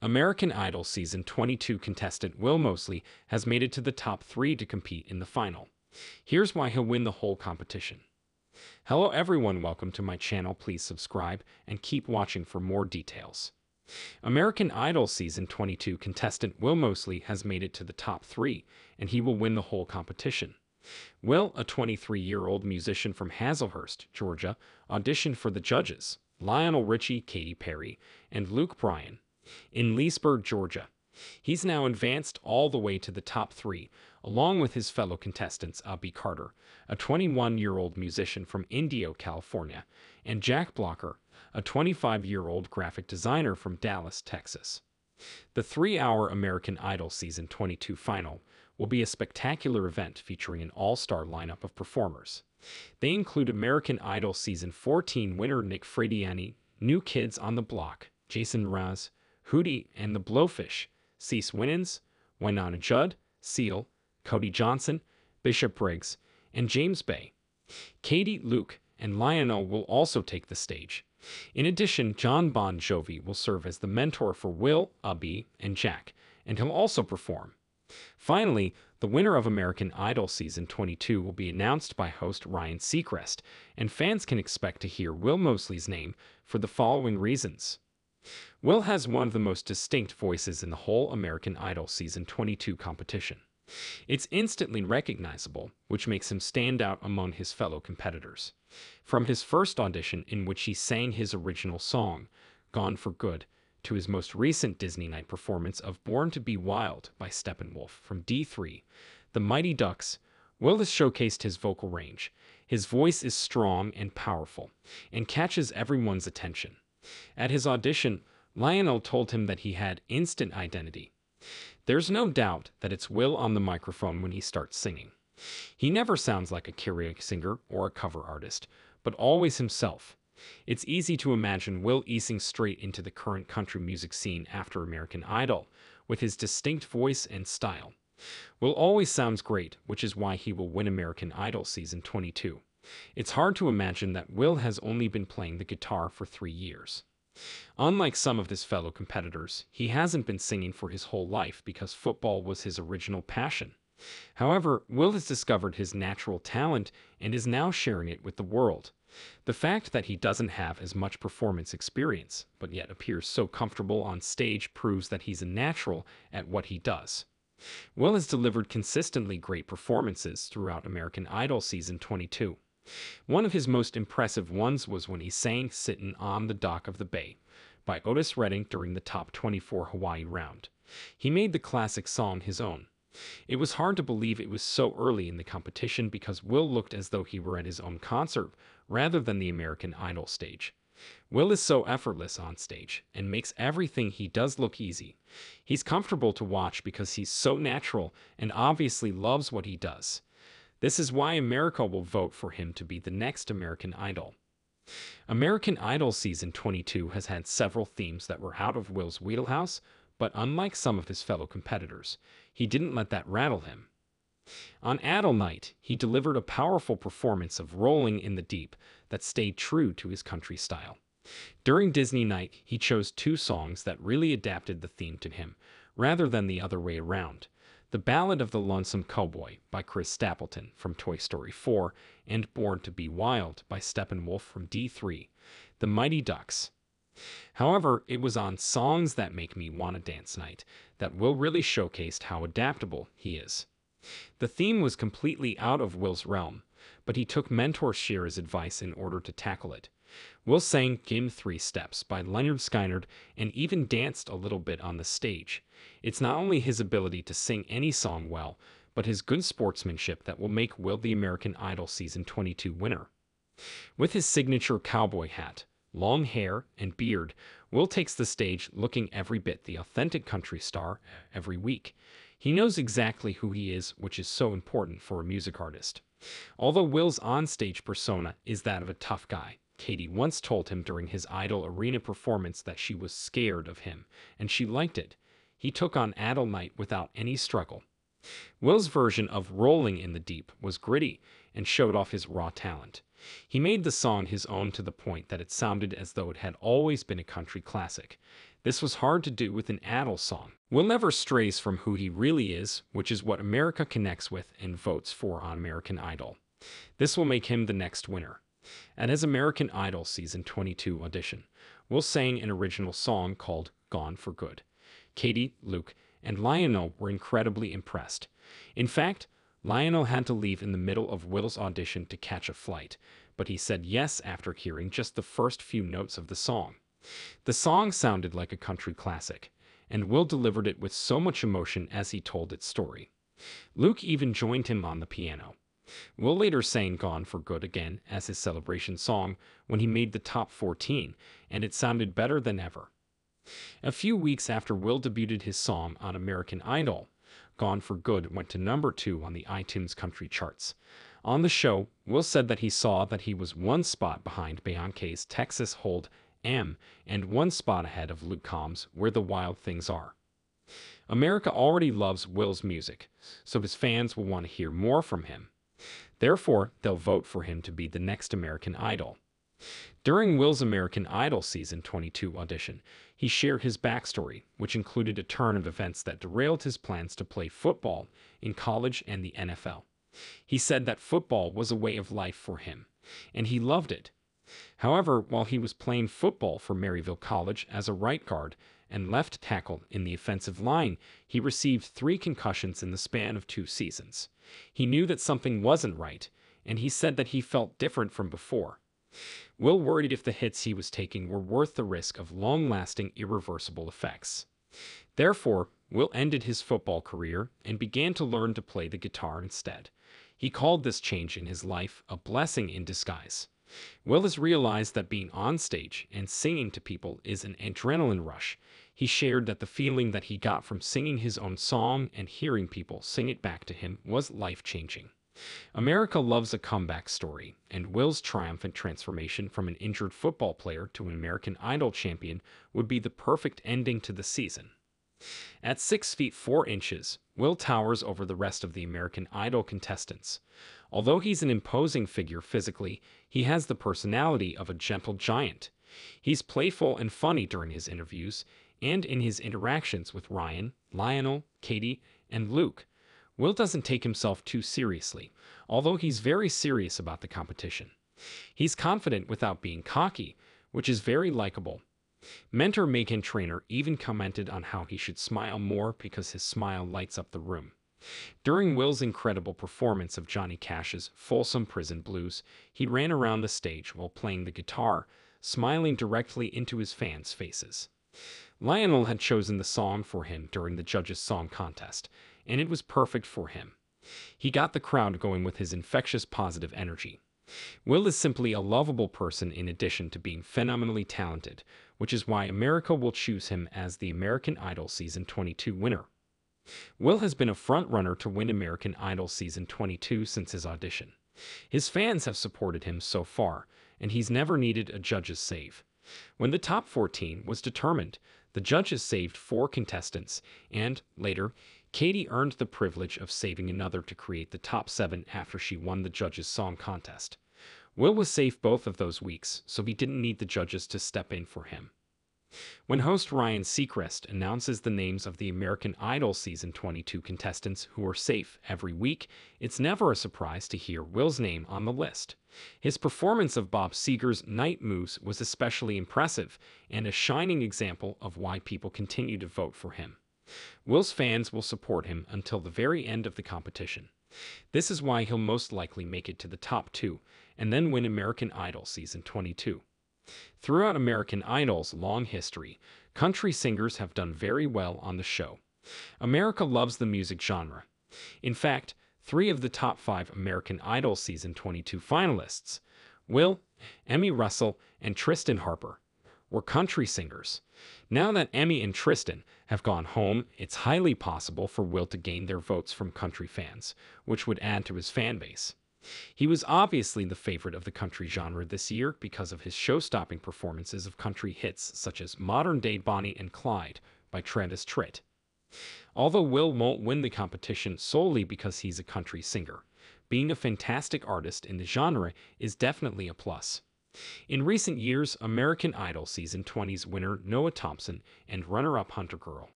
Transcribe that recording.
American Idol Season 22 contestant Will Moseley has made it to the top three to compete in the final. Here's why he'll win the whole competition. Hello everyone, welcome to my channel. Please subscribe and keep watching for more details. American Idol Season 22 contestant Will Moseley has made it to the top three, and he will win the whole competition. Will, a 23-year-old musician from Hazlehurst, Georgia, auditioned for the judges, Lionel Richie, Katy Perry, and Luke Bryan, in Leesburg, Georgia. He's now advanced all the way to the top three, along with his fellow contestants Abi Carter, a 21-year-old musician from Indio, California, and Jack Blocker, a 25-year-old graphic designer from Dallas, Texas. The three-hour American Idol Season 22 final will be a spectacular event featuring an all-star lineup of performers. They include American Idol Season 14 winner Nick Fradiani, New Kids on the Block, Jason Mraz, Hootie and the Blowfish, CeCe Winans, Wynonna Judd, Seal, Cody Johnson, Bishop Briggs, and James Bay. Katy, Luke, and Lionel will also take the stage. In addition, Jon Bon Jovi will serve as the mentor for Will, Abi, and Jack, and he'll also perform. Finally, the winner of American Idol Season 22 will be announced by host Ryan Seacrest, and fans can expect to hear Will Moseley's name for the following reasons. Will has one of the most distinct voices in the whole American Idol Season 22 competition. It's instantly recognizable, which makes him stand out among his fellow competitors. From his first audition in which he sang his original song, Gone for Good, to his most recent Disney Night performance of Born to Be Wild by Steppenwolf from D3, The Mighty Ducks, Will has showcased his vocal range. His voice is strong and powerful, and catches everyone's attention. At his audition, Lionel told him that he had instant identity. There's no doubt that it's Will on the microphone when he starts singing. He never sounds like a karaoke singer or a cover artist, but always himself. It's easy to imagine Will easing straight into the current country music scene after American Idol, with his distinct voice and style. Will always sounds great, which is why he will win American Idol Season 22. It's hard to imagine that Will has only been playing the guitar for three years. Unlike some of his fellow competitors, he hasn't been singing for his whole life because football was his original passion. However, Will has discovered his natural talent and is now sharing it with the world. The fact that he doesn't have as much performance experience, but yet appears so comfortable on stage proves that he's a natural at what he does. Will has delivered consistently great performances throughout American Idol Season 22. One of his most impressive ones was when he sang Sittin' on the Dock of the Bay by Otis Redding during the Top 24 Hawaii round. He made the classic song his own. It was hard to believe it was so early in the competition because Will looked as though he were at his own concert rather than the American Idol stage. Will is so effortless on stage and makes everything he does look easy. He's comfortable to watch because he's so natural and obviously loves what he does. This is why America will vote for him to be the next American Idol. American Idol Season 22 has had several themes that were out of Will's wheelhouse, but unlike some of his fellow competitors, he didn't let that rattle him. On Adele Night, he delivered a powerful performance of Rolling in the Deep that stayed true to his country style. During Disney Night, he chose two songs that really adapted the theme to him, rather than the other way around. The Ballad of the Lonesome Cowboy by Chris Stapleton from Toy Story 4 and Born to Be Wild by Steppenwolf from D3, The Mighty Ducks. However, it was on Songs That Make Me Wanna Dance Night that Will really showcased how adaptable he is. The theme was completely out of Will's realm, but he took mentor Shira's advice in order to tackle it. Will sang Gimme Three Steps by Lynyrd Skynyrd and even danced a little bit on the stage. It's not only his ability to sing any song well, but his good sportsmanship that will make Will the American Idol Season 22 winner. With his signature cowboy hat, long hair, and beard, Will takes the stage looking every bit the authentic country star every week. He knows exactly who he is, which is so important for a music artist. Although Will's onstage persona is that of a tough guy, Katy once told him during his Idol Arena performance that she was scared of him, and she liked it. He took on Adele Night without any struggle. Will's version of Rolling in the Deep was gritty and showed off his raw talent. He made the song his own to the point that it sounded as though it had always been a country classic. This was hard to do with an Adele song. Will never strays from who he really is, which is what America connects with and votes for on American Idol. This will make him the next winner. At his American Idol Season 22 audition, Will sang an original song called Gone for Good. Katy, Luke, and Lionel were incredibly impressed. In fact, Lionel had to leave in the middle of Will's audition to catch a flight, but he said yes after hearing just the first few notes of the song. The song sounded like a country classic, and Will delivered it with so much emotion as he told its story. Luke even joined him on the piano. Will later sang Gone for Good again as his celebration song when he made the top 14, and it sounded better than ever. A few weeks after Will debuted his song on American Idol, Gone for Good went to number two on the iTunes country charts. On the show, Will said that he saw that he was one spot behind Beyonce's Texas Hold 'Em and one spot ahead of Luke Combs' Where the Wild Things Are. America already loves Will's music, so his fans will want to hear more from him. Therefore, they'll vote for him to be the next American Idol. During Will's American Idol Season 22 audition, he shared his backstory, which included a turn of events that derailed his plans to play football in college and the NFL. He said that football was a way of life for him, and he loved it. However, while he was playing football for Maryville College as a right guard and left tackle in the offensive line, he received three concussions in the span of two seasons. He knew that something wasn't right, and he said that he felt different from before. Will worried if the hits he was taking were worth the risk of long lasting, irreversible effects. Therefore, Will ended his football career and began to learn to play the guitar instead. He called this change in his life a blessing in disguise. Will has realized that being on stage and singing to people is an adrenaline rush. He shared that the feeling that he got from singing his own song and hearing people sing it back to him was life changing. America loves a comeback story, and Will's triumphant transformation from an injured football player to an American Idol champion would be the perfect ending to the season. At 6 feet 4 inches, Will towers over the rest of the American Idol contestants. Although he's an imposing figure physically, he has the personality of a gentle giant. He's playful and funny during his interviews and in his interactions with Ryan, Lionel, Katy, and Luke. Will doesn't take himself too seriously, although he's very serious about the competition. He's confident without being cocky, which is very likable. Mentor Meghan Trainor even commented on how he should smile more because his smile lights up the room. During Will's incredible performance of Johnny Cash's Folsom Prison Blues, he ran around the stage while playing the guitar, smiling directly into his fans' faces. Lionel had chosen the song for him during the judges' song contest, and it was perfect for him. He got the crowd going with his infectious positive energy. Will is simply a lovable person in addition to being phenomenally talented, which is why America will choose him as the American Idol Season 22 winner. Will has been a frontrunner to win American Idol Season 22 since his audition. His fans have supported him so far, and he's never needed a judge's save. When the top 14 was determined, the judges saved four contestants, and, later, Katy earned the privilege of saving another to create the top seven after she won the judges' song contest. Will was safe both of those weeks, so he didn't need the judges to step in for him. When host Ryan Seacrest announces the names of the American Idol Season 22 contestants who are safe every week, it's never a surprise to hear Will's name on the list. His performance of Bob Seger's Night Moves was especially impressive and a shining example of why people continue to vote for him. Will's fans will support him until the very end of the competition. This is why he'll most likely make it to the top two and then win American Idol Season 22. Throughout American Idol's long history, country singers have done very well on the show. America loves the music genre. In fact, three of the top five American Idol Season 22 finalists, Will, Emmy Russell, and Tristan Harper, were country singers. Now that Emmy and Tristan have gone home, it's highly possible for Will to gain their votes from country fans, which would add to his fan base. He was obviously the favorite of the country genre this year because of his show stopping performances of country hits such as Modern Day Bonnie and Clyde by Travis Tritt. Although Will won't win the competition solely because he's a country singer, being a fantastic artist in the genre is definitely a plus. In recent years, American Idol Season 20's winner Noah Thompson and runner up HunterGirl